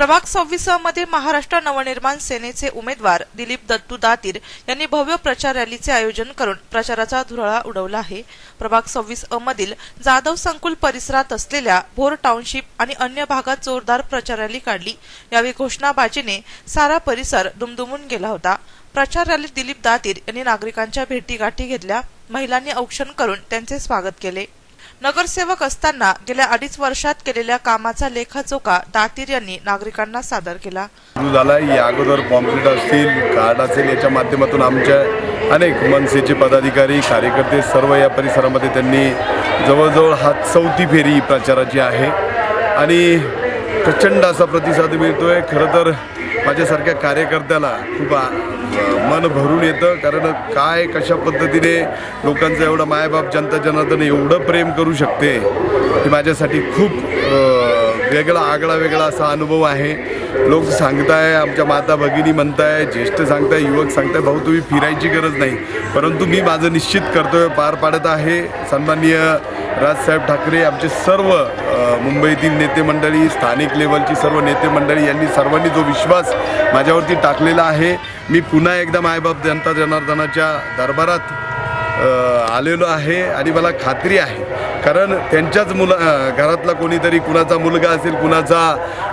प्रभाग सव्वीसमध्ये महाराष्ट्र नवनिर्माण सेनेचे उमेदवार दिलीप दत्तू दातीर यांनी भव्य प्रचार रॅलीचे आयोजन करून प्रचाराचा धुराळा उडवला आहे. प्रभाग सव्वीस अ मधील जाधव संकुल परिसरात असलेल्या भोर टाउनशिप आणि अन्य भागात जोरदार प्रचार रॅली काढली. यावेळी घोषणाबाजीने सारा परिसर दुमदुमून गेला होता. प्रचार रॅलीत दिलीप दातीर यांनी नागरिकांच्या भेटीगाठी घेतल्या. महिलांनी औक्षण करून त्यांचे स्वागत केले. नगरसेवक असताना गेल्या अडीच वर्षात केलेल्या कामाचा लेखाजोखा दातीर यांनी नागरिकांना सादर केला. सुरू झाला या अगोदर पॉम्पलेट असतील कार्ड असेल याच्या माध्यमातून आमच्या अनेक मनसेचे पदाधिकारी कार्यकर्ते सर्व या परिसरामध्ये त्यांनी जवळजवळ हा चौथी फेरी प्रचाराची आहे. आणि प्रचंड असा प्रतिसाद मिळतोय. खरं तर माझ्यासारख्या कार्यकर्त्याला खूप मन भरून येतं कारण काय कशा पद्धतीने लोकांचं एवढं मायबाप जनता जनार्दन एवढं प्रेम करू शकते की माझ्यासाठी खूप वेगळा आगळा वेगळा असा अनुभव आहे. लोक सांगताय आमच्या माता भगिनी म्हणताय ज्येष्ठ सांगताय युवक सांगताय भाऊ तुम्ही फिरायची गरज नाही. परंतु मी माझं निश्चित कर्तव्य पार पाडत आहे. सन्माननीय राजसाहेब ठाकरे आमचे सर्व मुंबईतील नेते मंडळी स्थानिक लेवलची सर्व नेते मंडळी यांनी सर्वांनी जो विश्वास माझ्यावरती टाकलेला आहे मी पुन्हा एकदा मायबाप जनता जनार्दनाच्या दरबारात आलेलो आहे आणि मला खात्री आहे कारण त्यांच्याच मुला घरातला कोणीतरी कुणाचा मुलगा असेल कुणाचा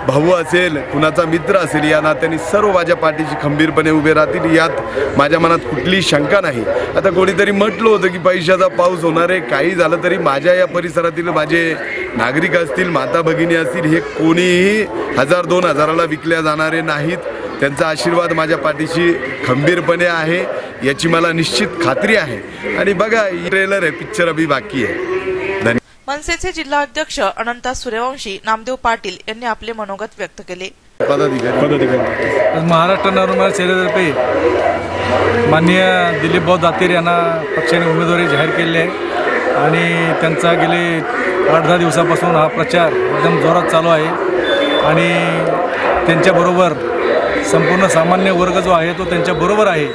भाऊ असेल कुणाचा मित्र असेल या नात्याने सर्व माझ्या पाठीशी खंबीरपणे उभे राहतील यात माझ्या मनात कुठलीही शंका नाही. आता कोणीतरी म्हटलं होतं की पैशाचा पाऊस होणार आहे काही झालं तरी माझ्या या परिसरातील माझे नागरिक असतील माता भगिनी असतील हे कोणीही हजार दोन हजाराला विकल्या जाणारे नाहीत. त्यांचा आशीर्वाद माझ्या पाठीशी खंबीरपणे आहे याची मला निश्चित खात्री आहे. आणि बघा ट्रेलर आहे पिक्चर अभि बाकी आहे. मनसेचे जिल्हा अध्यक्ष अनंता सूर्यवंशी नामदेव पाटील यांनी आपले मनोगत व्यक्त केले. महाराष्ट्र नवनिर्माण सेनेतर्फे माननीय दिलीप भाऊ दातीर यांना पक्षाने उमेदवारी जाहीर केली आहे. आणि त्यांचा गेले आठ दहा दिवसापासून हा प्रचार एकदम जोरात चालू आहे. आणि त्यांच्याबरोबर संपूर्ण सामान्य वर्ग जो आहे तो त्यांच्याबरोबर आहे.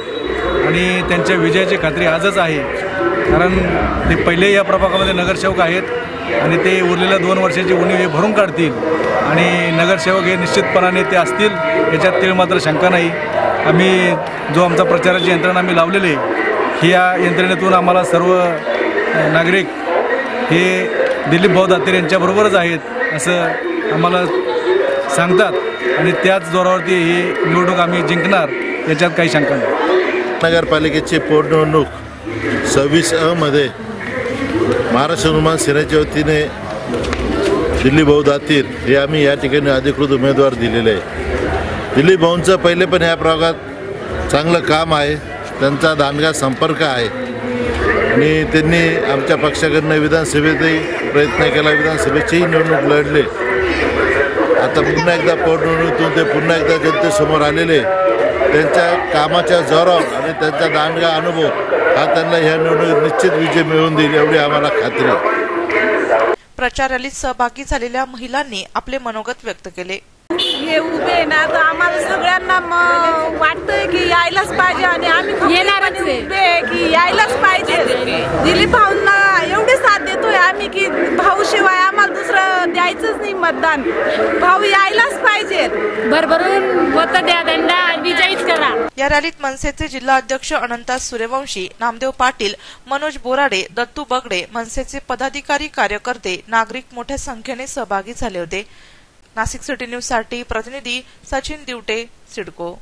आणि त्यांच्या विजयाची खात्री आजच आहे. कारण ते पहिले या प्रभागामध्ये नगरसेवक आहेत आणि ते उरलेल्या दोन वर्षाची उणीव हे भरून काढतील. आणि नगरसेवक हे निश्चितपणाने ते असतील याच्यात ते मात्र शंका नाही. आम्ही जो आमचा प्रचाराची यंत्रणा आम्ही लावलेली आहे ही या यंत्रणेतून आम्हाला सर्व नागरिक हे दिलीप भाऊ दातेर यांच्याबरोबरच आहेत असं आम्हाला सांगतात. आणि त्याच जोरावरती ही निवडणूक आम्ही जिंकणार याच्यात काही शंका नाही. नगरपालिकेची पोटनिवडणूक सव्वीस अमध्ये महाराष्ट्र निर्माण सेनेच्या वतीने दिल्ली भाऊ दातीर हे आम्ही या ठिकाणी अधिकृत उमेदवार दिलेले आहे. दिल्ली भाऊंचं पहिले पण या प्रभागात चांगलं काम आहे. त्यांचा दांडगा संपर्क आहे. आणि त्यांनी आमच्या पक्षाकडनं विधानसभेतही प्रयत्न केला. विधानसभेचीही निवडणूक लढले. आता पुन्हा एकदा पोटनिवडणुकीतून ते पुन्हा एकदा जनतेसमोर आलेले. त्यांच्या कामाच्या जोरावर आणि त्यांचा दांडगा अनुभव हा त्यांना ह्या निवडणुकीत निश्चित विजय मिळवून देईल एवढी आम्हाला खात्री आहे. प्रचार रॅलीत सहभागी झालेल्या महिलांनी आपले मनोगत व्यक्त केले. हे उभे आहे ना तर आम्हाला सगळ्यांना म- वाटतंय की यायलाच पाहिजे आणि आम्ही खंबीरपणे आहे. उभे आहे की यायलाच पाहिजे. दिलीप भाऊंना एवढे साथ देतोय आम्ही की भाऊ शिवाय आम्हाला दुसरं द्यायचंच नाही मतदान. भाऊ यायलाच पाहिजे. भरभरून मत द्या दंडा या रॅलीत मनसेचे जिल्हा अध्यक्ष अनंता सूर्यवंशी नामदेव पाटील मनोज बोराडे दत्तू बगडे मनसेचे पदाधिकारी कार्यकर्ते नागरिक मोठ्या संख्येने सहभागी झाले होते. नाशिक सिटी न्यूजसाठी प्रतिनिधी सचिन दिवटे सिडको.